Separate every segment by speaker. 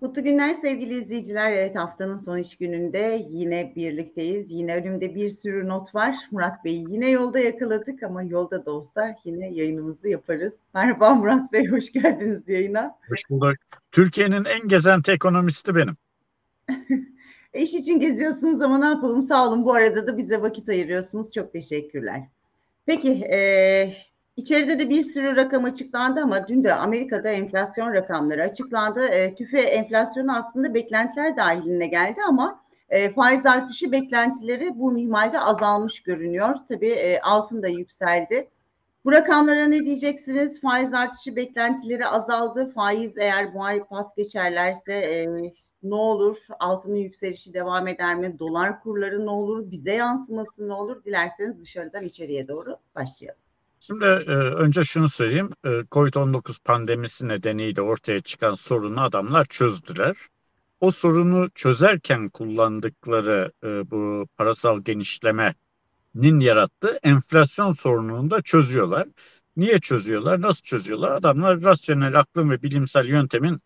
Speaker 1: Mutlu günler sevgili izleyiciler. Evet haftanın son iş gününde yine birlikteyiz. Yine önümde bir sürü not var. Murat Bey'i yine yolda yakaladık ama yolda da olsa yine yayınımızı yaparız. Merhaba Murat Bey, hoş geldiniz yayına.
Speaker 2: Hoş bulduk. Türkiye'nin en gezenti ekonomisti benim.
Speaker 1: İş için geziyorsunuz ama ne yapalım sağ olun. Bu arada da bize vakit ayırıyorsunuz. Çok teşekkürler. Peki e, İçeride de bir sürü rakam açıklandı ama dün de Amerika'da enflasyon rakamları açıklandı. E, tüfe enflasyonu aslında beklentiler dahiline geldi ama e, faiz artışı beklentileri bu mihmalde azalmış görünüyor. Tabii e, altın da yükseldi. Bu rakamlara ne diyeceksiniz? Faiz artışı beklentileri azaldı. Faiz eğer bu ay pas geçerlerse e, ne olur? Altının yükselişi devam eder mi? Dolar kurları ne olur? Bize yansıması ne olur? Dilerseniz dışarıdan içeriye doğru başlayalım.
Speaker 2: Şimdi e, önce şunu söyleyeyim. E, Covid-19 pandemisi nedeniyle ortaya çıkan sorunu adamlar çözdüler. O sorunu çözerken kullandıkları e, bu parasal genişlemenin yarattığı enflasyon sorununu da çözüyorlar. Niye çözüyorlar? Nasıl çözüyorlar? Adamlar rasyonel aklın ve bilimsel yöntemin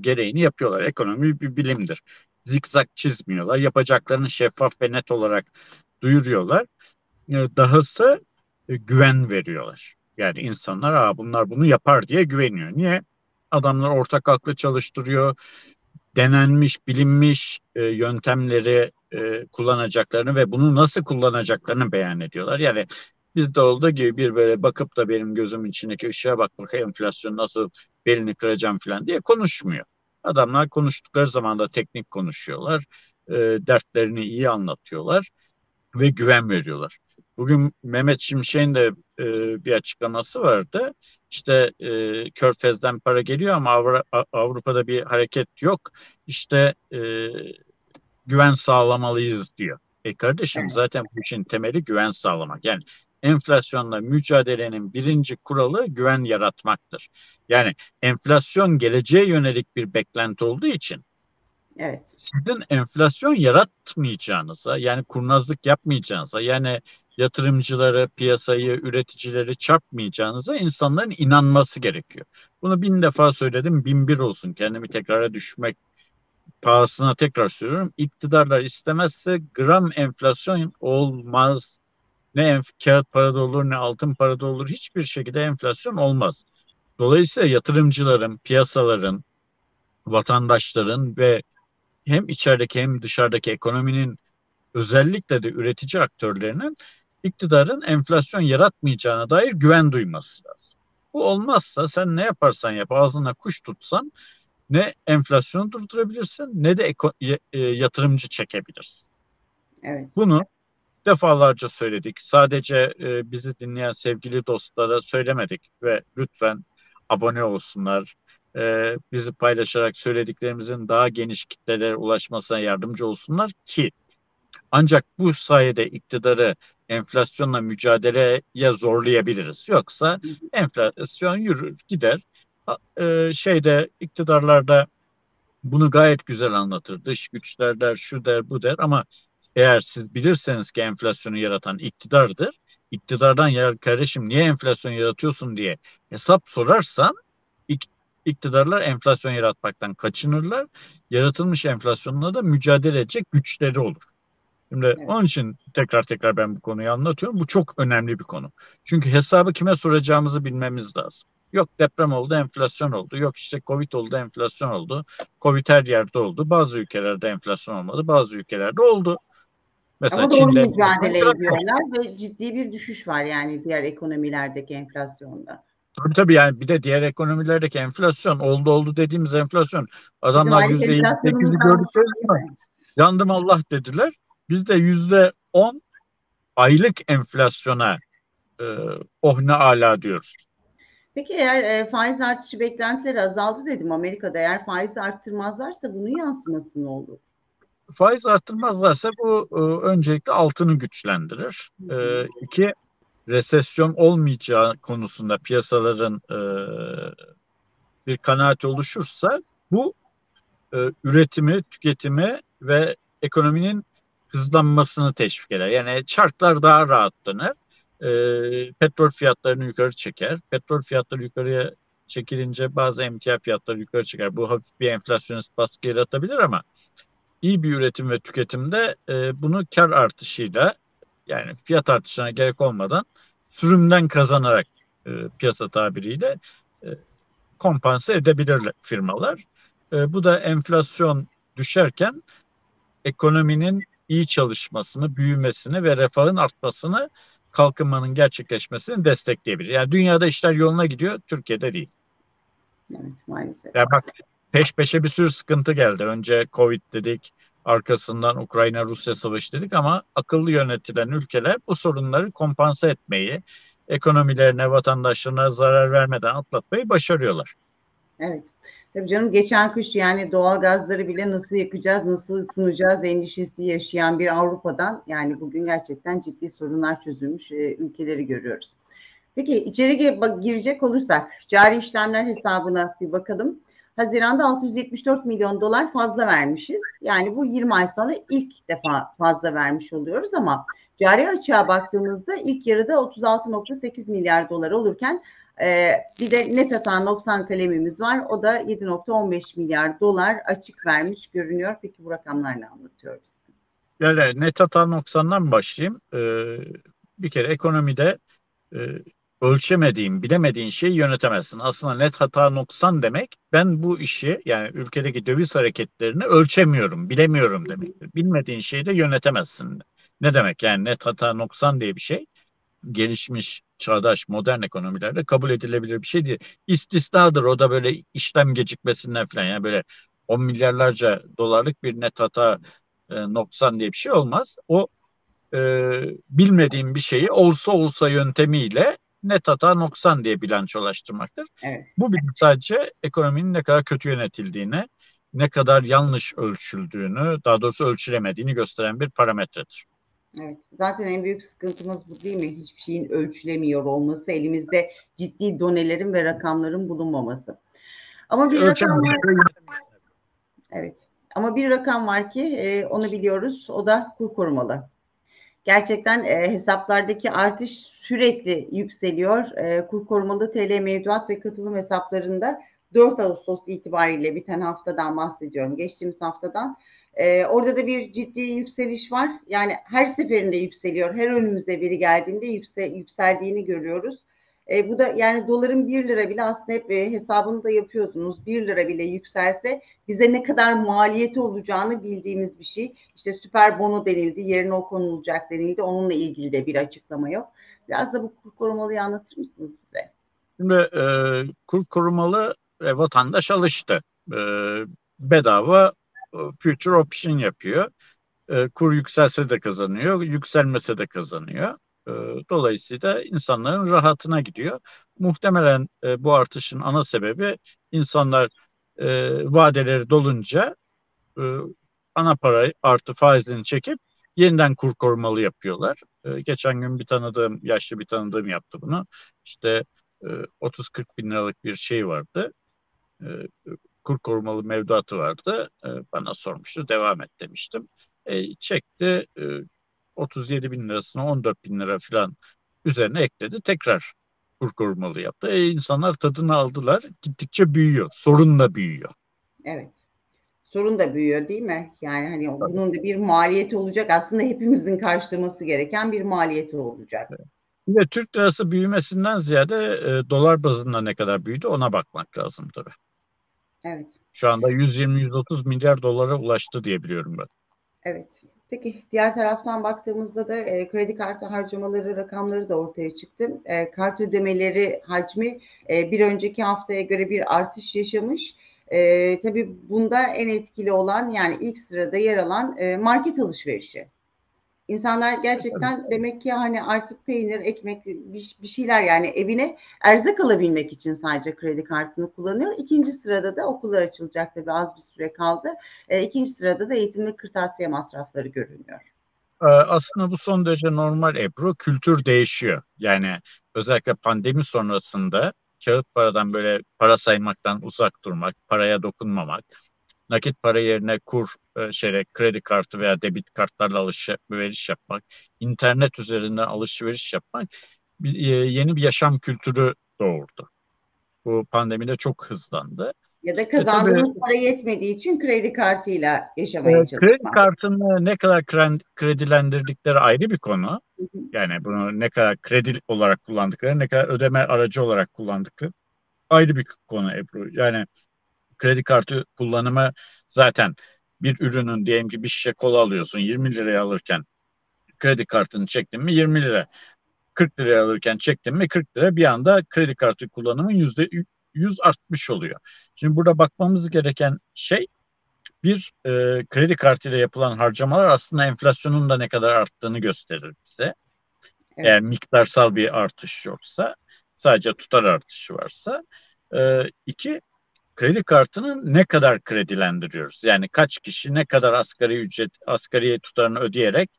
Speaker 2: gereğini yapıyorlar. Ekonomi bir bilimdir. Zikzak çizmiyorlar. Yapacaklarını şeffaf ve net olarak duyuruyorlar. Dahası e, güven veriyorlar. Yani insanlar Aa, bunlar bunu yapar diye güveniyor. Niye? Adamlar ortak aklı çalıştırıyor. Denenmiş, bilinmiş e, yöntemleri e, kullanacaklarını ve bunu nasıl kullanacaklarını beyan ediyorlar. Yani bizde olduğu gibi bir böyle bakıp da benim gözümün içindeki ışığa bak bakayım enflasyon nasıl belini kıracağım falan diye konuşmuyor. Adamlar konuştukları zaman da teknik konuşuyorlar. E, dertlerini iyi anlatıyorlar ve güven veriyorlar. Bugün Mehmet Şimşek'in de e, bir açıklaması vardı. İşte e, Körfez'den para geliyor ama Avru Avrupa'da bir hareket yok. İşte e, güven sağlamalıyız diyor. E kardeşim zaten bu işin temeli güven sağlamak. Yani enflasyonla mücadelenin birinci kuralı güven yaratmaktır. Yani enflasyon geleceğe yönelik bir beklenti olduğu için Evet. Sizin enflasyon yaratmayacağınıza yani kurnazlık yapmayacağınıza yani yatırımcıları, piyasayı, üreticileri çarpmayacağınıza insanların inanması gerekiyor. Bunu bin defa söyledim, bin bir olsun. Kendimi tekrara düşmek pahasına tekrar söylüyorum. İktidarlar istemezse gram enflasyon olmaz. Ne enf kağıt parada olur ne altın parada olur. Hiçbir şekilde enflasyon olmaz. Dolayısıyla yatırımcıların, piyasaların, vatandaşların ve hem içerideki hem dışarıdaki ekonominin özellikle de üretici aktörlerinin iktidarın enflasyon yaratmayacağına dair güven duyması lazım. Bu olmazsa sen ne yaparsan yap ağzına kuş tutsan ne enflasyonu durdurabilirsin ne de e, yatırımcı çekebilirsin. Evet. Bunu defalarca söyledik. Sadece e, bizi dinleyen sevgili dostlara söylemedik ve lütfen abone olsunlar. E, bizi paylaşarak söylediklerimizin daha geniş kitlelere ulaşmasına yardımcı olsunlar ki ancak bu sayede iktidarı enflasyonla mücadeleye zorlayabiliriz. Yoksa enflasyon yürür gider. E, şeyde iktidarlarda bunu gayet güzel anlatır. Dış güçler der, şu der, bu der ama eğer siz bilirseniz ki enflasyonu yaratan iktidardır, iktidardan ya kardeşim niye enflasyon yaratıyorsun diye hesap sorarsan iktidarlar enflasyon yaratmaktan kaçınırlar. Yaratılmış enflasyonla da mücadele edecek güçleri olur. Şimdi evet. onun için tekrar tekrar ben bu konuyu anlatıyorum. Bu çok önemli bir konu. Çünkü hesabı kime soracağımızı bilmemiz lazım. Yok deprem oldu, enflasyon oldu. Yok işte Covid oldu, enflasyon oldu. Covid her yerde oldu. Bazı ülkelerde enflasyon olmadı, bazı ülkelerde oldu.
Speaker 1: Mesela Ama doğru Çin'de mücadele ediyorlar ve ciddi bir düşüş var yani diğer ekonomilerdeki enflasyonda.
Speaker 2: Tabii tabii yani bir de diğer ekonomilerdeki enflasyon oldu oldu dediğimiz enflasyon adamlar yüzde yedi sekizi gördükleri zaman yandım Allah dediler. Biz de yüzde on aylık enflasyona e, oh ne ala diyoruz.
Speaker 1: Peki eğer e, faiz artışı beklentileri azaldı dedim Amerika'da eğer faiz arttırmazlarsa bunun yansıması ne olur?
Speaker 2: Faiz arttırmazlarsa bu e, öncelikle altını güçlendirir. E, iki resesyon olmayacağı konusunda piyasaların e, bir kanaati oluşursa bu e, üretimi, tüketimi ve ekonominin hızlanmasını teşvik eder. Yani çarklar daha rahat döner. E, petrol fiyatlarını yukarı çeker. Petrol fiyatları yukarıya çekilince bazı emtia fiyatları yukarı çıkar. Bu hafif bir enflasyonist baskı yaratabilir ama iyi bir üretim ve tüketimde e, bunu kar artışıyla yani fiyat artışına gerek olmadan sürümden kazanarak e, piyasa tabiriyle e, kompanse edebilir firmalar. E, bu da enflasyon düşerken ekonominin iyi çalışmasını, büyümesini ve refahın artmasını, kalkınmanın gerçekleşmesini destekleyebilir. Yani dünyada işler yoluna gidiyor, Türkiye'de değil.
Speaker 1: Evet, maalesef.
Speaker 2: Yani bak peş peşe bir sürü sıkıntı geldi. Önce Covid dedik, arkasından Ukrayna-Rusya savaşı dedik ama akıllı yönetilen ülkeler bu sorunları kompanse etmeyi, ekonomilerine, vatandaşlarına zarar vermeden atlatmayı başarıyorlar.
Speaker 1: Evet. Tabii canım geçen kış yani doğal gazları bile nasıl yakacağız, nasıl ısınacağız endişesi yaşayan bir Avrupa'dan yani bugün gerçekten ciddi sorunlar çözülmüş e, ülkeleri görüyoruz. Peki içeri girecek olursak cari işlemler hesabına bir bakalım. Haziranda 674 milyon dolar fazla vermişiz. Yani bu 20 ay sonra ilk defa fazla vermiş oluyoruz ama cari açığa baktığımızda ilk yarıda 36.8 milyar dolar olurken e, bir de net hata 90 kalemimiz var. O da 7.15 milyar dolar açık vermiş görünüyor. Peki bu rakamlar ne anlatıyor bize?
Speaker 2: Yani net hata 90'dan başlayayım. Ee, bir kere ekonomide e, ölçemediğin, bilemediğin şeyi yönetemezsin. Aslında net hata noksan demek ben bu işi yani ülkedeki döviz hareketlerini ölçemiyorum, bilemiyorum demektir. Bilmediğin şeyi de yönetemezsin. Ne demek yani net hata noksan diye bir şey gelişmiş, çağdaş, modern ekonomilerde kabul edilebilir bir şey değil. İstisnadır o da böyle işlem gecikmesinden falan yani böyle 10 milyarlarca dolarlık bir net hata e, noksan diye bir şey olmaz. O e, bilmediğim bir şeyi olsa olsa yöntemiyle net hata noksan diye bilançolaştırmaktır. Evet. Bu bilim sadece ekonominin ne kadar kötü yönetildiğini, ne kadar yanlış ölçüldüğünü, daha doğrusu ölçülemediğini gösteren bir parametredir.
Speaker 1: Evet. Zaten en büyük sıkıntımız bu değil mi? Hiçbir şeyin ölçülemiyor olması, elimizde ciddi donelerin ve rakamların bulunmaması. Ama bir rakam var. Evet. Ama bir rakam var ki e, onu biliyoruz. O da kur korumalı. Gerçekten e, hesaplardaki artış sürekli yükseliyor. E, kur korumalı TL mevduat ve katılım hesaplarında 4 Ağustos itibariyle biten haftadan bahsediyorum. Geçtiğimiz haftadan. E, orada da bir ciddi yükseliş var. Yani her seferinde yükseliyor. Her önümüze biri geldiğinde yükse, yükseldiğini görüyoruz. E, bu da yani doların 1 lira bile aslında hep e, hesabını da yapıyordunuz. 1 lira bile yükselse bize ne kadar maliyeti olacağını bildiğimiz bir şey. İşte süper bono denildi, yerine o konulacak denildi. Onunla ilgili de bir açıklama yok. Biraz da bu kur korumalıyı anlatır mısınız bize?
Speaker 2: Şimdi e, kur korumalı e, vatandaş alıştı. E, bedava e, future option yapıyor. E, kur yükselse de kazanıyor, yükselmese de kazanıyor. E, dolayısıyla insanların rahatına gidiyor. Muhtemelen e, bu artışın ana sebebi insanlar e, vadeleri dolunca e, ana para artı faizini çekip yeniden kur korumalı yapıyorlar. Geçen gün bir tanıdığım, yaşlı bir tanıdığım yaptı bunu. İşte e, 30-40 bin liralık bir şey vardı. E, kur korumalı mevduatı vardı. Bana sormuştu, devam et demiştim. E, çekti, 37 bin lirasına 14 bin lira falan üzerine ekledi. Tekrar kur korumalı yaptı. E, insanlar tadını aldılar. Gittikçe büyüyor. Sorun da büyüyor.
Speaker 1: Evet. Sorun da büyüyor değil mi? Yani hani evet. bunun da bir maliyeti olacak. Aslında hepimizin karşılaması gereken bir maliyeti olacak. Evet.
Speaker 2: Ve Türk lirası büyümesinden ziyade e, dolar bazında ne kadar büyüdü ona bakmak lazım tabii.
Speaker 1: Evet.
Speaker 2: Şu anda 120-130 milyar dolara ulaştı diye biliyorum ben.
Speaker 1: Evet. Peki diğer taraftan baktığımızda da e, kredi kartı harcamaları rakamları da ortaya çıktı. E, kart ödemeleri hacmi e, bir önceki haftaya göre bir artış yaşamış. E, tabii bunda en etkili olan yani ilk sırada yer alan e, market alışverişi. İnsanlar gerçekten demek ki hani artık peynir, ekmek bir, şeyler yani evine erzak alabilmek için sadece kredi kartını kullanıyor. İkinci sırada da okullar açılacak tabii az bir süre kaldı. E, ikinci sırada da eğitim ve kırtasiye masrafları görünüyor.
Speaker 2: Ee, aslında bu son derece normal Ebru. Kültür değişiyor. Yani özellikle pandemi sonrasında kağıt paradan böyle para saymaktan uzak durmak, paraya dokunmamak, nakit para yerine kur, e, şeyle, kredi kartı veya debit kartlarla alışveriş yapmak, internet üzerinden alışveriş yapmak e, yeni bir yaşam kültürü doğurdu. bu pandemide çok hızlandı.
Speaker 1: Ya da kazandığınız para yetmediği için kredi kartıyla yaşamaya çalışmak.
Speaker 2: Kredi kartını ne kadar kredilendirdikleri ayrı bir konu. Yani bunu ne kadar kredi olarak kullandıkları, ne kadar ödeme aracı olarak kullandıkları ayrı bir konu Ebru. Yani kredi kartı kullanımı zaten bir ürünün diyelim ki bir şişe kola alıyorsun 20 liraya alırken kredi kartını çektin mi 20 lira. 40 liraya alırken çektin mi 40 lira bir anda kredi kartı kullanımı yüzde 100 artmış oluyor. Şimdi burada bakmamız gereken şey bir e, kredi kartıyla yapılan harcamalar aslında enflasyonun da ne kadar arttığını gösterir bize. Evet. Eğer miktarsal bir artış yoksa sadece tutar artışı varsa. E, iki kredi kartını ne kadar kredilendiriyoruz? Yani kaç kişi ne kadar asgari ücret, asgari tutarını ödeyerek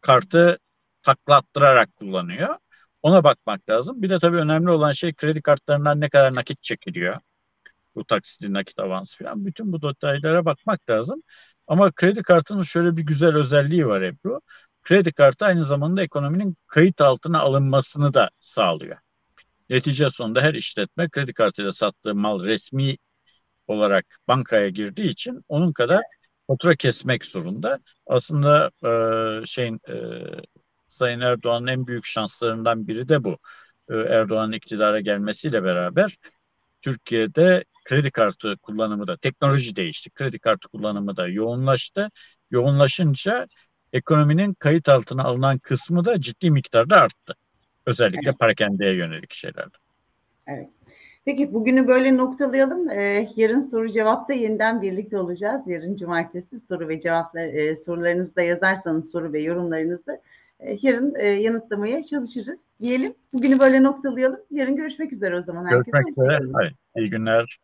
Speaker 2: kartı taklattırarak kullanıyor. Ona bakmak lazım. Bir de tabii önemli olan şey kredi kartlarından ne kadar nakit çekiliyor. Bu taksidi nakit avans falan. Bütün bu detaylara bakmak lazım. Ama kredi kartının şöyle bir güzel özelliği var Ebru. Kredi kartı aynı zamanda ekonominin kayıt altına alınmasını da sağlıyor. Netice sonunda her işletme kredi kartıyla sattığı mal resmi olarak bankaya girdiği için onun kadar fatura kesmek zorunda. Aslında e, şeyin e, Sayın Erdoğan'ın en büyük şanslarından biri de bu. E, Erdoğan'ın iktidara gelmesiyle beraber Türkiye'de kredi kartı kullanımı da teknoloji değişti. Kredi kartı kullanımı da yoğunlaştı. Yoğunlaşınca ekonominin kayıt altına alınan kısmı da ciddi miktarda arttı. Özellikle evet. parakendeye yönelik şeylerde.
Speaker 1: Evet. Peki bugünü böyle noktalayalım. Ee, yarın soru cevapta yeniden birlikte olacağız. Yarın cumartesi soru ve cevaplar e, sorularınızı da yazarsanız soru ve yorumlarınızı e, yarın e, yanıtlamaya çalışırız diyelim. Bugünü böyle noktalayalım. Yarın görüşmek üzere o zaman.
Speaker 2: Görüşmek üzere. Hayır, iyi günler.